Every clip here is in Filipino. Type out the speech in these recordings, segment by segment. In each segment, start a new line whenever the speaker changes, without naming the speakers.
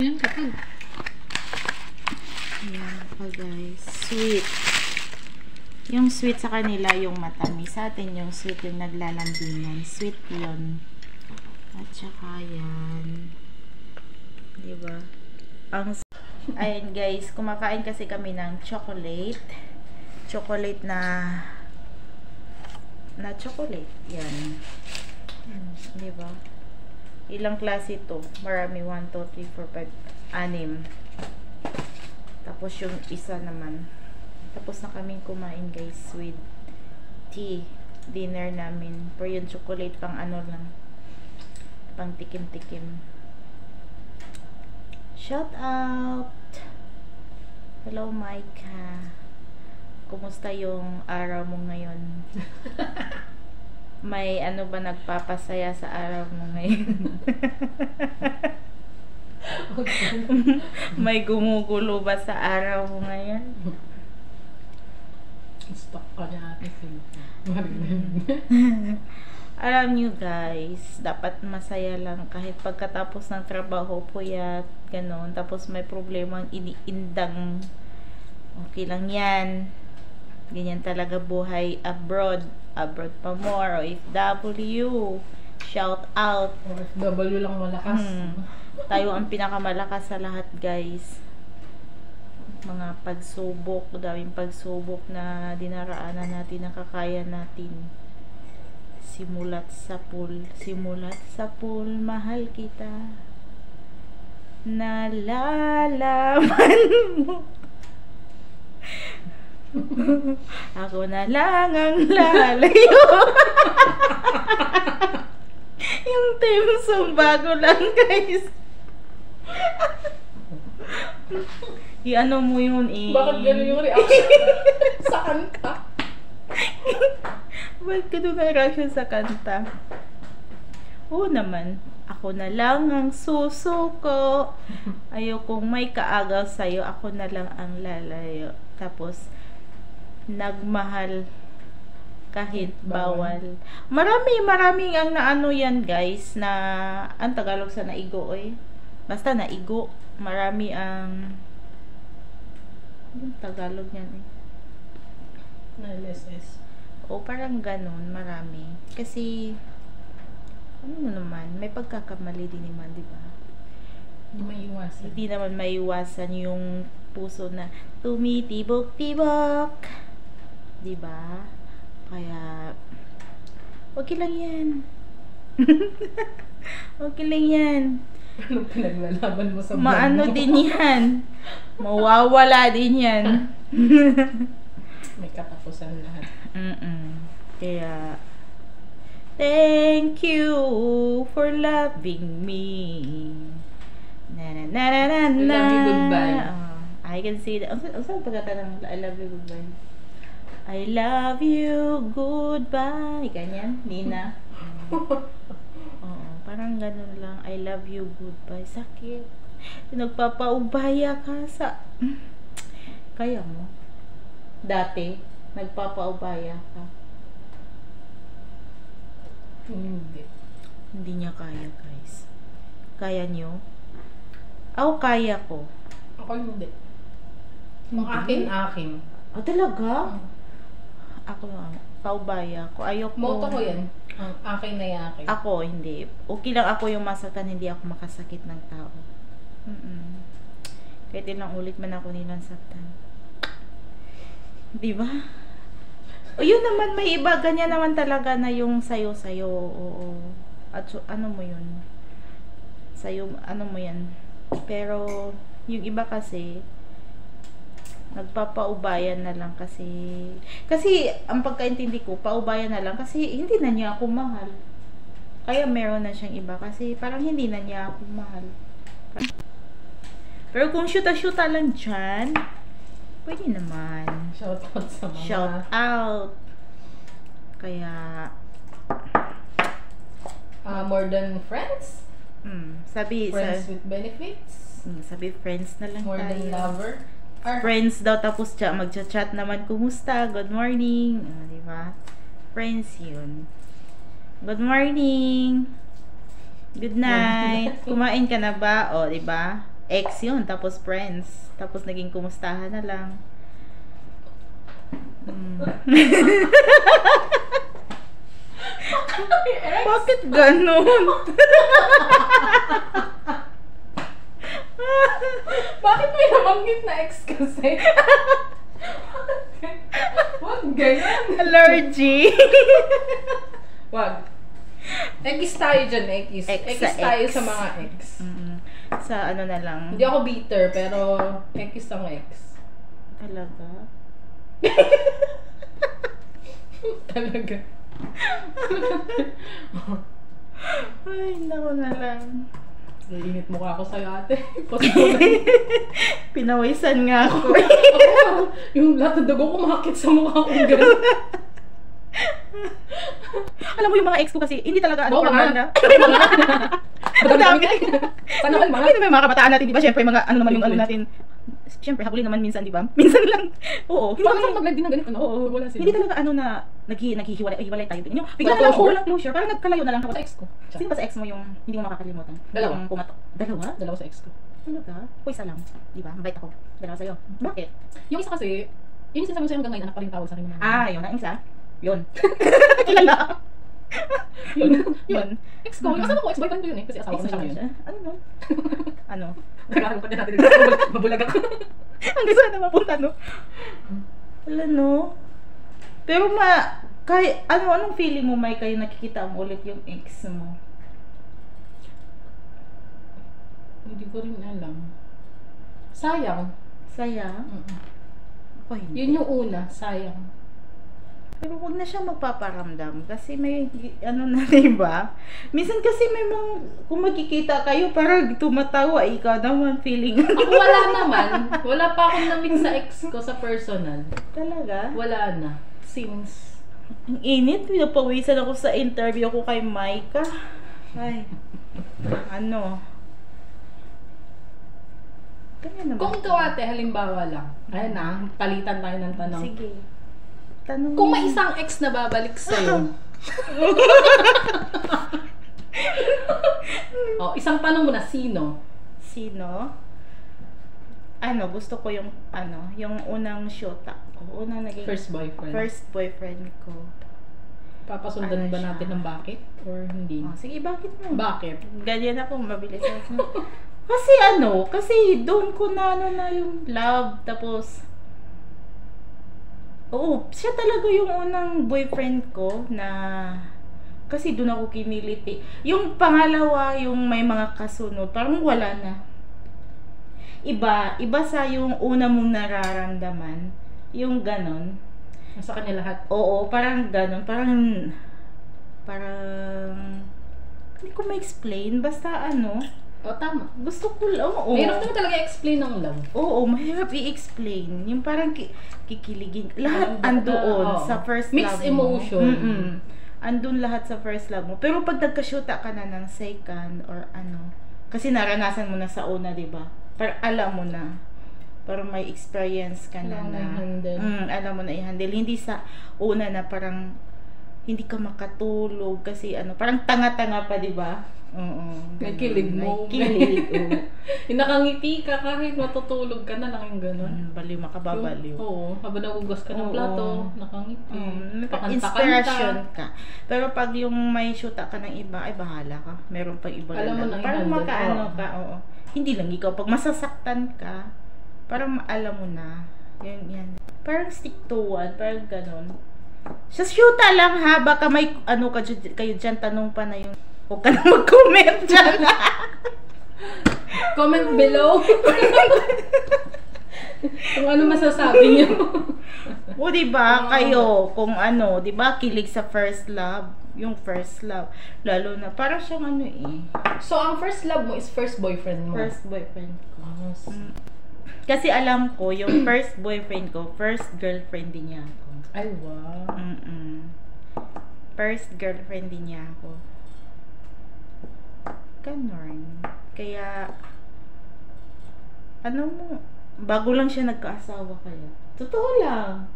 Ayan, kapag.
Ayan pa guys. Sweet. Yung sweet sa kanila, yung matamis. Sa atin, yung sweet yung naglalambingan. Sweet yun. At saka yan. Diba? Ang Ayan guys, kumakain kasi kami ng chocolate. Chocolate na na chocolate. Yan. Hmm, Diba? Ilang klase ito? Marami. 1, 2, 3, 4, 5, 6. Tapos yung isa naman. Tapos na kaming kumain guys with tea. Dinner namin. Pero yung chocolate pang ano lang. Pang tikim-tikim. Shout out! Hello Micah. Kumusta yung araw mo ngayon? May ano ba nagpapasaya sa araw mo ngayon? May gumugulo ba sa araw mo ngayon?
Stock ka na ate Cynthia.
Alam nyo guys, dapat masaya lang kahit pagkatapos ng trabaho puyat, ganun. Tapos may problemang iniindang. Okay lang yan. Ganyan talaga buhay abroad. Abroad pa more. O FW. Shout out.
W lang malakas.
Hmm. Tayo ang pinakamalakas sa lahat guys. Mga pagsubok, daming pagsubok na dinaraanan natin, nakakaya natin. Simulat sa pool, simulat sa pool, mahal kita. Nalalaman mo. Ako na lang ang lalayo. Yung theme song bago lang guys. I-ano mo yun eh.
Bakit gano'n yung reaction? Saan ka?
Bakit ka doon reaction sa kanta? Oo naman. Ako na lang ang susuko. Ayokong may kaagaw sa'yo. Ako na lang ang lalayo. Tapos, nagmahal kahit bawal. Marami, maraming ang naano yan guys na ang Tagalog sa naigo eh. Basta naigo. Marami ang Tagalog yan eh.
Na LSS.
O parang ganun, marami. Kasi, ano na naman, may pagkakamali din naman, di ba?
Hindi may iwasan.
Hindi naman maiwasan yung puso na tumitibok-tibok. Di ba? Kaya, okay lang yan. okay lang yan.
Anong pinaglalaban mo sa
Maano
mo?
din yan. Mawawala din yan.
May katapusan lahat.
Mm-mm. Kaya, thank you for loving me. Na na na na na
I
na.
love you, goodbye.
Oh, I can see that. Ang ang saan pagkata ng I love you, goodbye? I love you, goodbye. Ganyan, Nina. Parang ganun lang. I love you, goodbye. Sakit. Nagpapaubaya ka sa... Kaya mo? Dati, nagpapaubaya ka.
Hindi.
Hindi niya kaya, guys. Kaya niyo? Ako kaya ko.
Ako hindi. Kung akin, akin.
Ah, talaga? Ako nga. Paubaya ko. Ayoko.
Moto ko yan. Ang akin na yakin.
Ako, hindi. Okay lang ako yung masaktan, hindi ako makasakit ng tao. Mm-mm. Kahit ilang ulit man ako nilang saktan. Di ba? O yun naman, may iba, ganyan naman talaga na yung sayo-sayo. Oo. At so, ano mo yun? Sayo, ano mo yan? Pero, yung iba kasi, nagpapaubayan na lang kasi kasi ang pagkaintindi ko paubayan na lang kasi hindi na niya ako mahal kaya meron na siyang iba kasi parang hindi na niya ako mahal pero kung shoota-shoota lang dyan pwede naman
Shout out sa mga...
shout out kaya
more than friends?
Mm, sabi,
Friends
sa,
with benefits?
mm, sabi friends na lang
More
tayo.
than lover? Or,
Friends daw, tapos siya magchat-chat naman, kumusta, good morning, Ah, di ba? Friends yun. Good morning. Good night. Kumain ka na ba? O, di ba? Ex yun, tapos friends. Tapos naging kumustahan na lang. Mm. Bakit ganun?
Bakit may nabanggit na ex kasi? Wag ganyan.
Allergy.
Wag. X tayo dyan, X.
X
X,
sa
tayo
X.
sa mga X.
Mm, Sa ano na lang.
Hindi ako bitter, pero X ang X.
Talaga?
Talaga.
Ay, naku na lang.
Naiinit mukha ako sa'yo, ate. Patuloy.
Pinawisan nga ako.
yung lahat ng dugo kumakit sa mukha ko. Ganun.
Alam mo yung mga ex ko kasi, hindi talaga ano,
Oo,
for
mga.
na.
mga.
Ang dami.
Sana all mga.
Hindi mga kabataan natin, di ba? Siyempre, mga ano naman yung ano natin. Siyempre, habulin naman minsan, di ba? Minsan lang. Oo. Hindi
ako mag-live din ng ganito, no?
Oo.
Wala sila.
Hindi talaga ano na naghi naghihiwalay hiwalay tayo. Yung bigla na lang
closure?
walang closure. Parang nagkalayo na lang
Sa ex ko.
Sino ba sa ex mo yung hindi mo makakalimutan?
Dalawa.
Yung pumatok. Dalawa?
Dalawa sa ex ko.
Talaga? O isa lang. Di ba? Mabait ako. Dalawa sa'yo. Bakit?
Yung isa kasi, yun yung sinasabi ko sa'yo hanggang ngayon, anak pa rin tawag sa akin.
Ah, yun. Ang isa? Yun. Kilala.
Yun.
Yun.
Ex ko, yung asawa ko, ex-boyfriend ko yun eh. Kasi asawa ko na siya ngayon.
Ano no? ano?
Nagkakaroon pa din natin. Mabulag ako.
Hanggang saan na mapunta, no? Wala, no? Pero ma, kay, ano, anong feeling mo, may kayo nakikita mo ulit yung ex mo?
Hindi ko rin alam. Sayang.
Saya?
Mm-mm.
Ako hindi.
Yun yung una, sayang.
Pero wag na siya magpaparamdam kasi may ano na 'di ba? Minsan kasi may mga kung magkikita kayo parang tumatawa ikaw naman feeling.
Ako wala naman. Wala pa akong na-meet sa ex ko sa personal.
Talaga?
Wala na. Since.
Ang init, pinapawisan ako sa interview ko kay Maika. Ay. Ano? Kanya naman.
Kung ikaw ate, halimbawa lang. Ayan na, palitan tayo ng tanong.
Sige. Tanong
Kung may isang ex na babalik sa'yo. oh, isang tanong mo na, sino?
Sino? Ano, gusto ko yung, ano, yung unang shota ko. Unang naging
First boyfriend.
first boyfriend ko.
Papasundan
Ano
ba
siya?
natin ng bakit? Or hindi?
Oh, sige, bakit mo?
Bakit?
Ganyan ako, mabilis ako. kasi ano, kasi doon ko na ano na yung love, tapos, oo, siya talaga yung unang boyfriend ko na, kasi doon ako kiniliti. Yung pangalawa, yung may mga kasunod, parang wala na. Iba, iba sa yung una mong nararamdaman, yung ganon.
Nasa kanya lahat.
Oo, parang ganun. Parang, parang, hindi ko ma-explain. Basta ano,
O, tama.
gusto ko lang, oo.
Mahirap naman talaga i-explain ng love.
Oo, mahirap i-explain. Yung parang ki- kikiligin. Lahat
Parang
andoon
oo.
sa first
Mixed
love
emotion.
mo. Mm-mm. Andun lahat sa first love mo. Pero pag nagka-shoota ka na ng second or ano, kasi naranasan mo na sa una, di ba? Parang alam mo na. Parang may experience ka na
Alam mo
na.
i-handle.
Mm, alam mo na i-handle. Hindi sa una na parang hindi ka makatulog kasi ano, parang tanga-tanga pa, di ba? Oo.
May kilig mo.
May kilig. oo.
yung nakangiti ka kahit matutulog ka na lang yung gano'n.
Mm, baliw, makababaliw.
Oo, habang nagugas ka ng
Oo.
plato, nakangiti. Pakanta-kanta.
inspiration ka. Pero pag yung may shoota ka ng iba, ay bahala ka. Meron pa iba
Alam mo na
Parang makaano ka, oo. Hindi lang ikaw. Pag masasaktan ka, parang alam mo na. Yan, yan. Parang stick to one. Parang ganon. Sa shoota lang ha. Baka may ano ka, kayo dyan, tanong pa na yung Huwag ka na mag-comment dyan.
Comment below. Kung ano masasabi niyo.
o di ba kayo kung ano, di ba kilig sa first love, yung first love. Lalo na para siyang ano eh,
so, ang first love mo is first boyfriend mo.
first boyfriend ko.
S-
Mm. Kasi alam ko, yung first boyfriend ko, first girlfriend din niya ako.
Ay, wow.
Mm-mm. First girlfriend din niya ako. Ganon. Kaya, ano mo, bago lang siya nagkaasawa kaya. Totoo lang.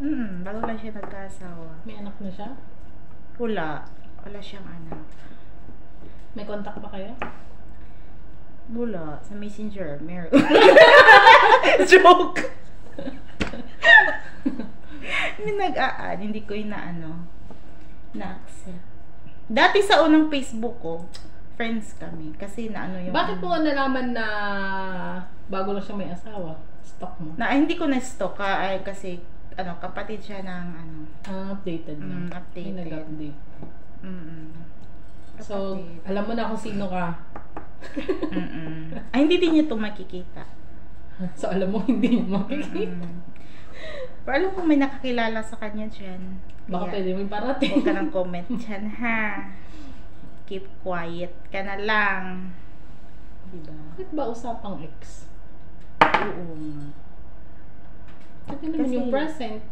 Mm, bago lang siya nagkaasawa.
May anak na siya?
Wala. Wala siyang anak.
May contact ba kayo?
Wala. Sa messenger, meron. Joke! Hindi nag-aan, hindi ko inaano, na-accept. Dati sa unang Facebook ko, friends kami. Kasi naano yung...
Bakit mo nalaman na bago lang siya may asawa? Stalk mo?
Na, ay, hindi ko na-stalk ka, ay, kasi ano, kapatid siya ng ano.
Ah, updated na.
Mm, updated.
May nag-update.
Mm-mm.
So, alam mo na kung sino ka.
Ay, hindi din niya ito makikita.
So, alam mo, hindi niya makikita.
Mm-mm. Pero alam ko may nakakilala sa kanya dyan.
Baka
Kaya,
pwede may parating.
Huwag ka ng comment dyan, ha? Keep quiet ka na lang. Diba?
Bakit ba usapang ex?
Oo.
Ito naman
Kasi-
yung present.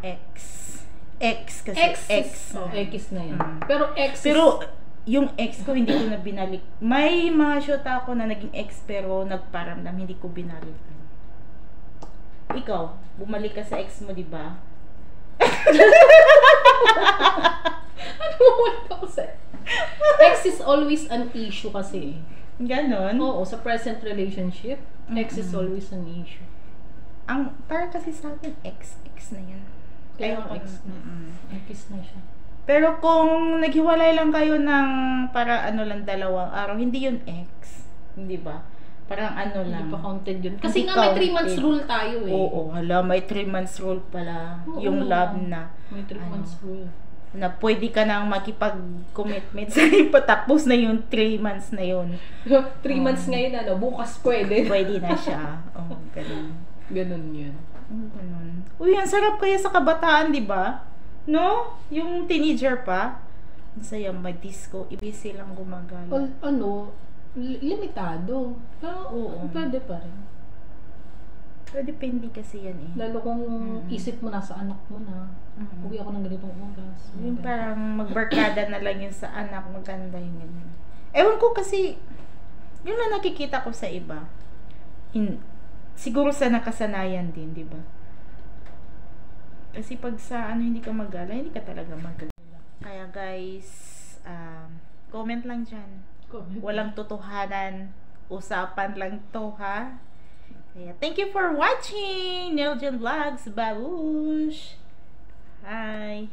X. X kasi.
X.
X.
Oh, X na yan.
Mm.
Pero X is-
Pero, yung ex ko hindi ko na binalik. May mga shoot ako na naging ex pero nagparamdam, hindi ko binalik. Ikaw, bumalik ka sa ex mo, di ba?
ano wala ko sa... X is always an issue kasi.
Ganon.
Oo, sa present relationship, X is
Mm-mm.
always an issue.
Ang, para kasi sa akin, ex, ex na yun.
Kaya
Ayoko
X na.
Mm-mm.
X na siya.
Pero kung naghiwalay lang kayo ng para ano lang dalawang araw, hindi yun ex. Hindi ba? Parang ano lang.
Hindi pa counted yun. Kasi nga may 3 months rule tayo eh.
Oo, hala, may 3 months rule pala.
Oo.
yung love na.
May 3
Ano?
months rule.
Na pwede ka nang makipag-commitment sa iba tapos na yung 3 months na yun.
3 months ngayon ano, bukas pwede.
Pwede na siya. Oo, oh, ganun.
Ganun yun.
Ganun. Uy, ang sarap kaya sa kabataan, di ba? No? Yung teenager pa. Ang saya mag-disco. Ibig lang gumagala.
Al- ano, li- limitado. Pero
Oo.
pwede pa rin.
Pero depende kasi yan eh.
Lalo kung
Mm.
isip mo nasa anak mo na,
Mm.
uwi ako ng ganitong oras.
Yung parang magbarkada na lang yun sa anak, maganda yung ganyan. Ewan ko kasi, yun na nakikita ko sa iba. In, siguro sa nakasanayan din, di ba? Kasi pag sa ano hindi ka magala, hindi ka talaga magala. Kaya guys, um, comment lang dyan.
Comment.
Walang totohanan. Usapan lang to, ha? Kaya, thank you for watching! Neljan Vlogs, babush! Hi!